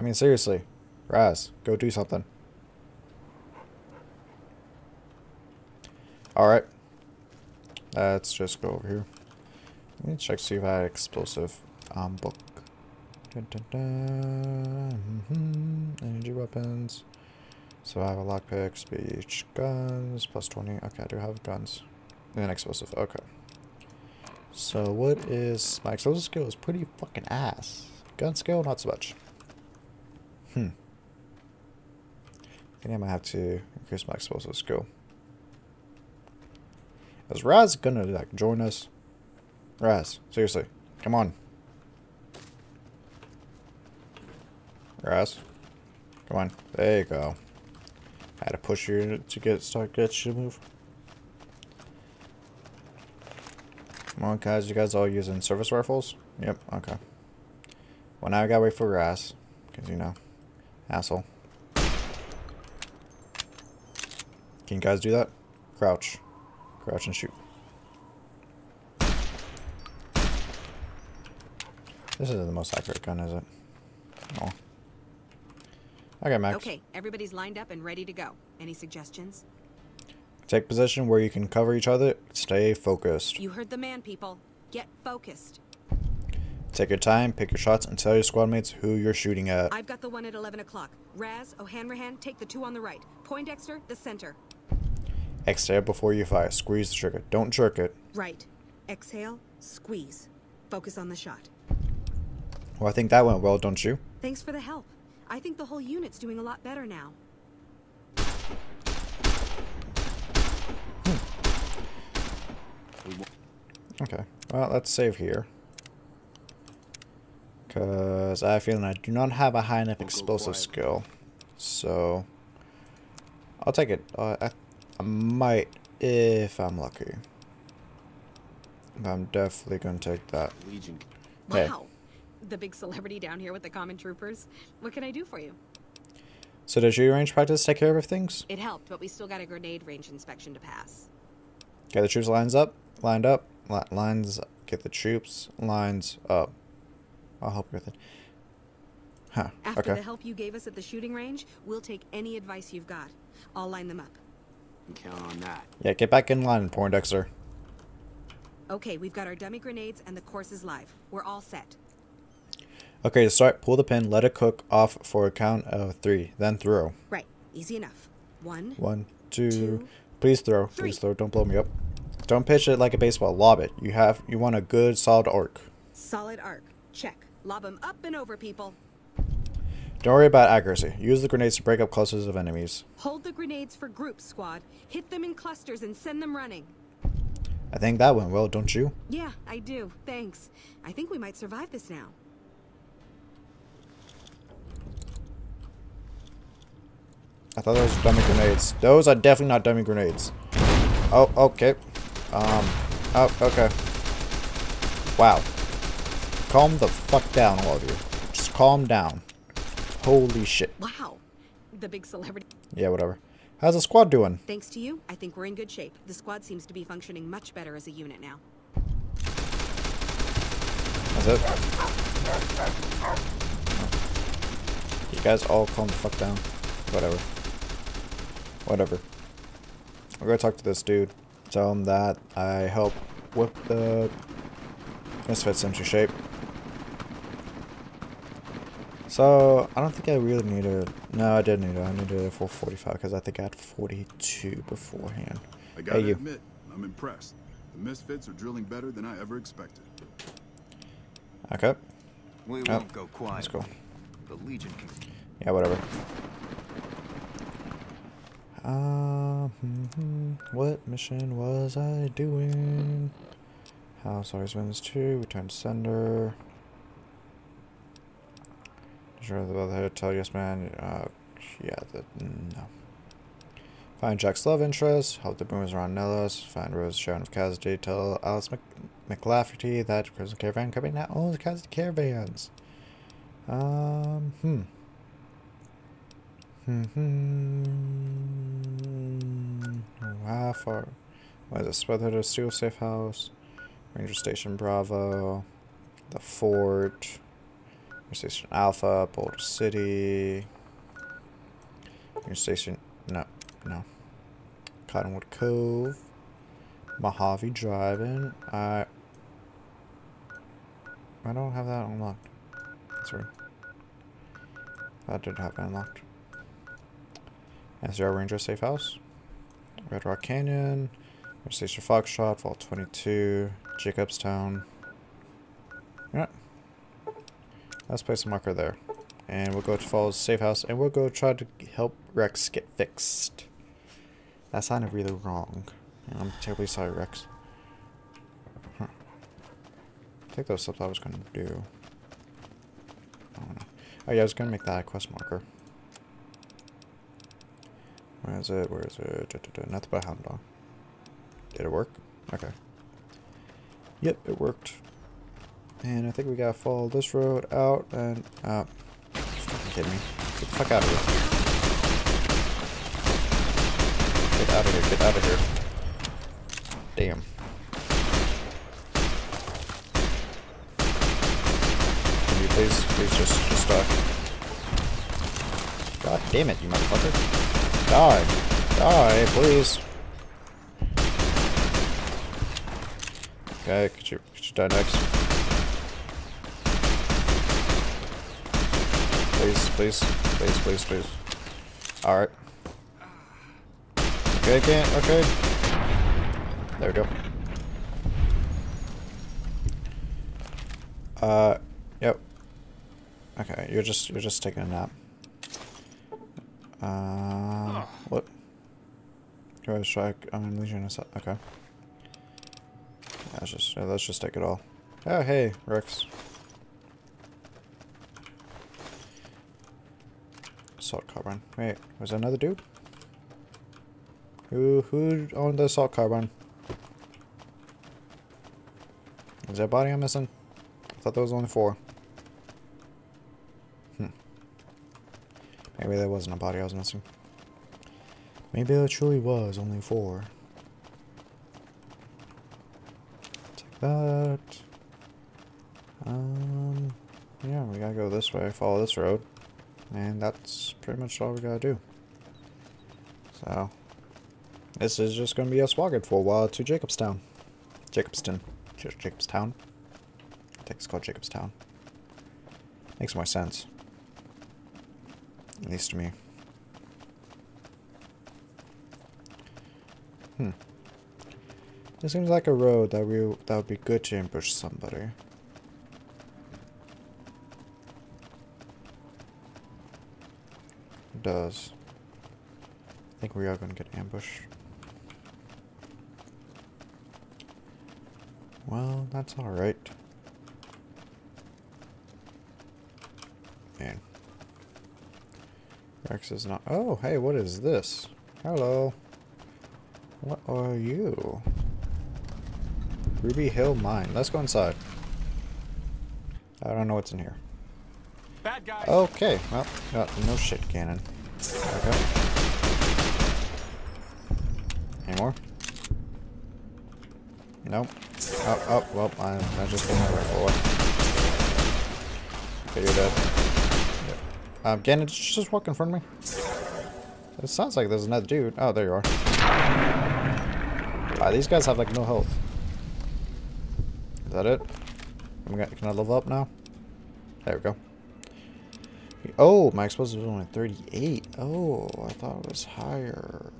I mean, seriously. Raz, go do something. Alright. Let's just go over here. Let me check see if I had explosive um, book. Dun, dun, dun. Mhm. Energy weapons. So I have a lockpick, speech, guns, plus 20. Okay, I do have guns. And explosive. Okay. So what is... My explosive skill is pretty fucking ass. Gun skill, not so much. Hmm. I think I might have to increase my explosive skill. Is Raz gonna like join us? Raz, seriously, come on. Raz, come on. There you go. I had to push you to get start get you to move. Come on, guys. You guys all using service rifles? Yep. Okay. Well, now I gotta wait for Raz, because you know, asshole. Can you guys do that? Crouch. Crouch and shoot. This isn't the most accurate gun, is it? No. Okay, Max. Okay, everybody's lined up and ready to go. Any suggestions? Take position where you can cover each other. Stay focused. You heard the man, people. Get focused. Take your time, pick your shots, and tell your squad mates who you're shooting at. I've got the one at 11 o'clock. Raz, O'Hanrahan, take the two on the right. Poindexter, the center. Exhale before you fire. Squeeze the trigger. Don't jerk it. Right. Exhale, squeeze. Focus on the shot. Well, I think that went well, don't you? Thanks for the help. I think the whole unit's doing a lot better now. Hmm. Okay. Well, let's save here. Because I have a feeling I do not have a high enough explosive skill. So, I'll take it. Uh, I, I might if I'm lucky. I'm definitely going to take that. Legion. Hey. Wow. The big celebrity down here with the common troopers. What can I do for you? So does your range practice take care of things? It helped, but we still got a grenade range inspection to pass. Get the troops lines up, lined up, li- lines. Get the troops lines up. I'll help you with it. Huh. After okay. the help you gave us at the shooting range, we'll take any advice you've got. I'll line them up. Can count on that. Yeah, get back in line, Poindexter. Okay, we've got our dummy grenades and the course is live. We're all set. Okay, to start, pull the pin, let it cook off for a count of three, then throw. Right. Easy enough. One. One, two. Two, Please throw. three. Please throw. Don't blow me up. Don't pitch it like a baseball. Lob it. You have. You want a good solid arc. Solid arc. Check. Lob them up and over, people. Don't worry about accuracy. Use the grenades to break up clusters of enemies. Hold the grenades for groups, squad. Hit them in clusters and send them running. I think that went well, don't you? Yeah, I do. Thanks. I think we might survive this now. I thought those were dummy grenades. Those are definitely not dummy grenades. Oh, okay. Um, oh, okay. Wow. Calm the fuck down, all of you. Just calm down. Holy shit. Wow. The big celebrity. Yeah, whatever. How's the squad doing? Thanks to you, I think we're in good shape. The squad seems to be functioning much better as a unit now. That's it. You guys all calm the fuck down. Whatever. Whatever. We're gonna talk to this dude. Tell him that I help whip the misfits into shape. So, I don't think I really need a... No, I did need it. I needed a full 45 because I think I had 42 beforehand. I Hey, gotta you. admit, I'm impressed. The Misfits are drilling better than I ever expected. Okay. We Oh, won't go quiet. Let's go. The Legion can Yeah, whatever. Um, mhm, what mission was I doing? House always wins two. Return to sender. Sure, the tell yes, man. Uh, yeah, the, no. Find Jack's love interest. Help the boomers around Nellis. Find Rose Sharon of Cassidy. Tell Alice Mc McLafferty that Crimson Caravan Company now owns Cassidy Caravans. Um, hmm. Hmm. How far? What is it? Spreadhead of Steel Safe House, Ranger Station Bravo, the fort, Station Alpha, Boulder City. Station, no, no. Cottonwood Cove. Mojave Drive-in. I. I don't have that unlocked. That's. I did have it unlocked. SR Ranger Safe House. Red Rock Canyon. Station Foxtrot, Vault 22, Jacobstown. Yeah. Let's place a marker there. And we'll go to Falls Safe House and we'll go try to help Rex get fixed. That sounded really wrong. I'm terribly sorry, Rex. Huh. I think that I was going to do. Oh, Don't. Oh yeah, I was going to make that a quest marker. Where is it? Where is it? Da, da, da. Nothing but Hound Dog. Did it work? Okay. Yep, it worked. And I think we gotta follow this road out and uh fucking kidding me. Get the fuck out of here. Get out of here, get out of here. Damn. Can you please please just just die. God damn it, you motherfucker. Die. Die, please. Okay, could you could you die next? Please, please, please, please, please. Alright. Okay, can't, okay. There we go. Uh, yep. Okay, you're just, you're just taking a nap. Uh, what? Go strike, I'm Legion, okay. Let's just, let's just take it all. Oh, hey, Rex. Assault carbine. Wait, was another dude? Who who owned the assault carbine? Is that body I'm missing? I thought there was only four. Hmm. Maybe there wasn't a body I was missing. Maybe there truly was only four. Take that. Um, yeah, we gotta go this way, follow this road. And that's pretty much all we gotta do. So, this is just gonna be us walking for a while to Jacobstown. Jacobston. Just Jacobstown. I think it's called Jacobstown. Makes more sense. At least to me. Hmm. This seems like a road that we that would be good to ambush somebody. Does. I think we are going to get ambushed. Well, that's alright. Man. Rex is not- Oh, hey, what is this? Hello. What are you? Ruby Hill Mine. Let's go inside. I don't know what's in here. Bad guy. Okay, well, got no shit cannon. Any more? Nope. Oh, oh, well, I, I just put my rifle away. Okay, you're dead. Yep. Um, Gannon, did you just walk in front of me? It sounds like there's another dude. Oh, there you are. Wow, these guys have like no health. Is that it? Can I level up now? There we go. Oh, my explosive is only 38. Oh, I thought it was higher.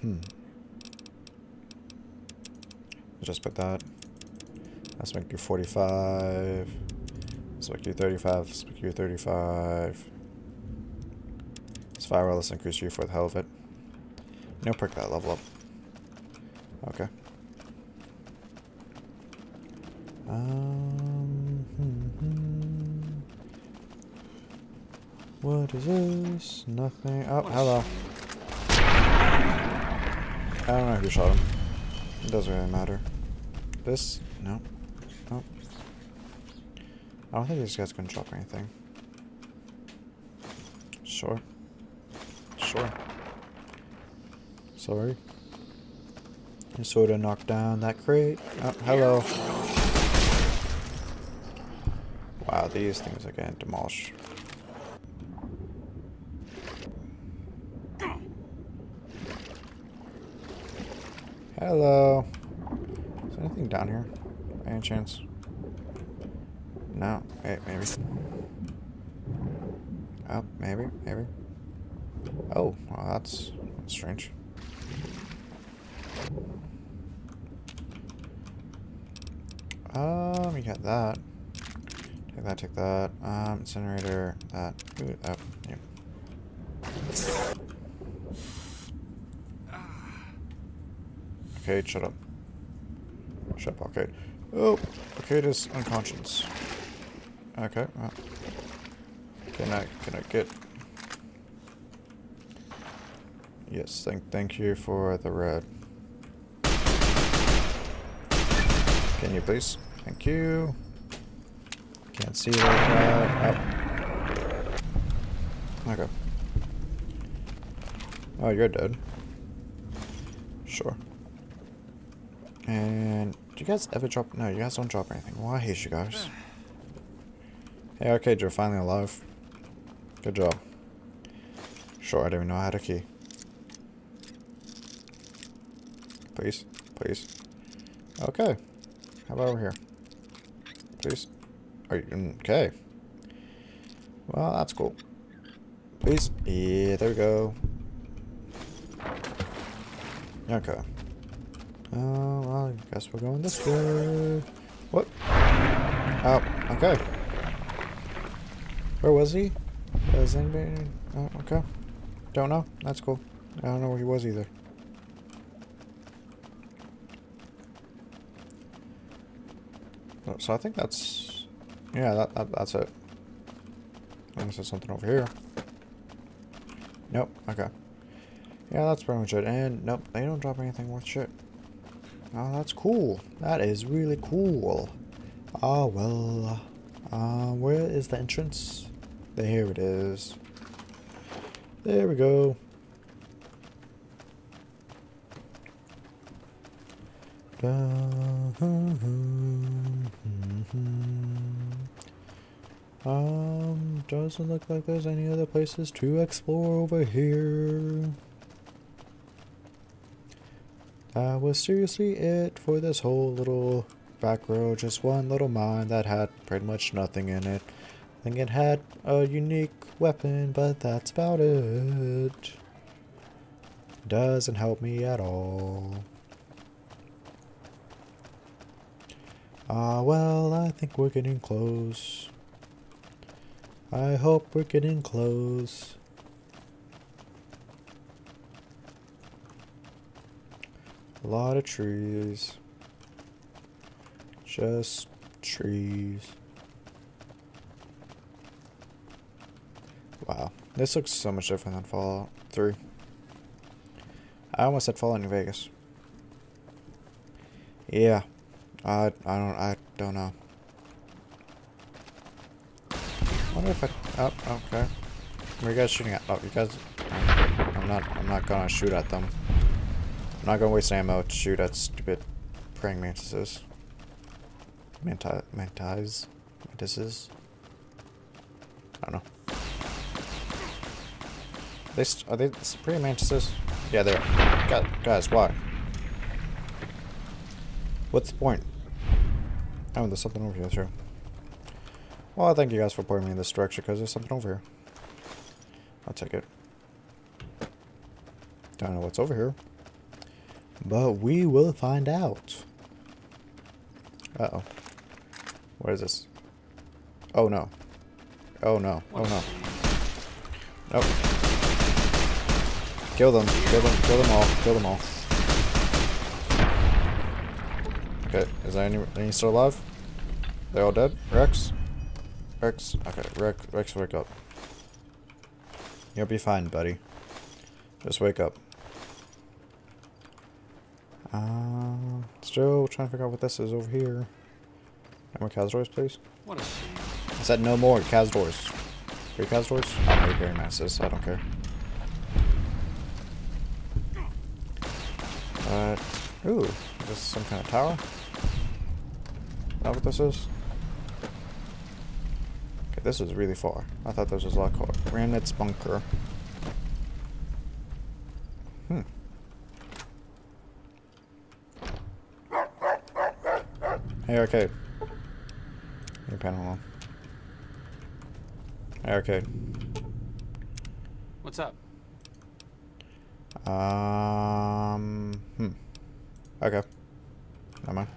Hmm. Just put that. Let's make you 45. Let's make you 35. Let's make you 35. It's fire. Let's increase you for the hell of it. No perk that level up. Okay. Um. What is this? Nothing. Oh, hello. I don't know who shot him. It doesn't really matter. This? No. Nope. I don't think this guy's gonna drop anything. Sure. Sure. Sorry. I sort of knocked down that crate. Oh, hello. Wow, these things are getting demolished. Hello. Is there anything down here? By any chance? No. Wait, maybe. Oh, maybe, maybe. Oh, well, that's, that's strange. Um, you got that. Take that, take that. Um, incinerator, that. Ooh, oh, yep. Shut up. Shut up, Arcade. Oh, Arcade is unconscious. Okay, well. Can I, can I get... Yes, thank, thank you for the red. Can you please? Thank you. Can't see like that. Oh. Okay. Oh, you're dead. Sure. And do you guys ever drop? No, you guys don't drop anything. Well, I hate you guys. Hey, Arcade, you're finally alive. Good job. Sure, I don't even know how to key. Please, please. Okay. How about over here? Please. Are you mm, okay? Well, that's cool. Please. Yeah, there we go. Okay. Oh, well, I guess we're going this way. What? Oh, okay. Where was he? Does anybody... Oh, okay. Don't know. That's cool. I don't know where he was either. Oh, So I think that's... Yeah, that, that that's it. Unless there's something over here. Nope. Okay. Yeah, that's pretty much it. And nope, they don't drop anything worth shit. Oh, that's cool. That is really cool. Ah, well. Uh, where is the entrance? There it is. There we go. Um, doesn't look like there's any other places to explore over here. Was seriously it for this whole little back road. Just one little mine that had pretty much nothing in it. I think it had a unique weapon, but that's about it. Doesn't help me at all. Ah, well, I think we're getting close. I hope we're getting close. A lot of trees. Just trees. Wow. This looks so much different than Fallout 3. I almost said Fallout New Vegas. Yeah. I I don't I don't know. wonder if I oh okay. Where you guys shooting at? Oh you guys I'm not I'm not gonna shoot at them. I'm not gonna waste ammo to shoot at stupid praying mantises. Manti mantis? Mantises? I don't know. They st are they praying mantises? Yeah, they're. God, guys, why? What's the point? Oh, there's something over here, too. Well, thank you guys for pointing me in this direction, because there's something over here. I'll take it. Don't know what's over here. But we will find out. Uh-oh. What is this? Oh, no. Oh, no. Oh, no. Nope. Kill them. Kill them. Kill them all. Kill them all. Okay. Is there any, any still alive? They're all dead? Rex? Rex? Okay. Rex, Rex, wake up. You'll be fine, buddy. Just wake up. Uh, still trying to figure out what this is over here. No more Cazadors, please. What shame. I said no more Cazadors. Three Cazadors? I'm not repairing masses. I don't care. Uh, ooh, is this some kind of tower? Is that what this is? Okay, this is really far. I thought this was a lot. Remnant's bunker. Hmm. Hey, arcade. Hey, panel on. Hey, arcade. What's up? Um. Hmm. Okay. Never mind.